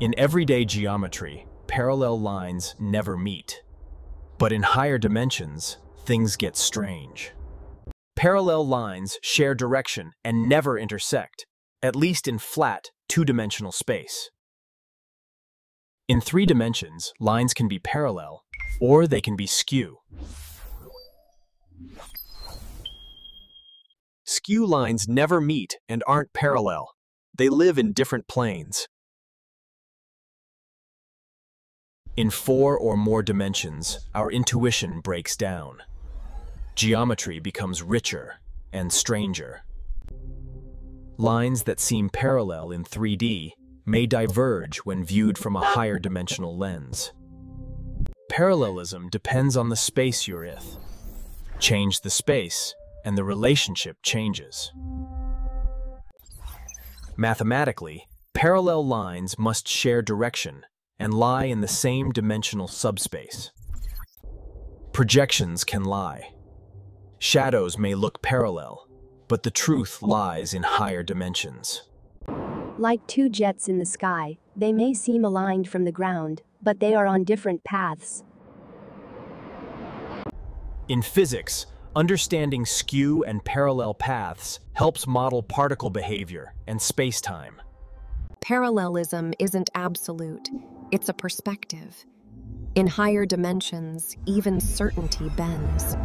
In everyday geometry, parallel lines never meet. But in higher dimensions, things get strange. Parallel lines share direction and never intersect, at least in flat, two-dimensional space. In three dimensions, lines can be parallel, or they can be skew. Skew lines never meet and aren't parallel. They live in different planes. In four or more dimensions, our intuition breaks down. Geometry becomes richer and stranger. Lines that seem parallel in 3D may diverge when viewed from a higher dimensional lens. Parallelism depends on the space you're in. Change the space, and the relationship changes. Mathematically, parallel lines must share direction and lie in the same dimensional subspace. Projections can lie. Shadows may look parallel, but the truth lies in higher dimensions. Like two jets in the sky, they may seem aligned from the ground, but they are on different paths. In physics, understanding skew and parallel paths helps model particle behavior and space-time. Parallelism isn't absolute, it's a perspective. In higher dimensions, even certainty bends.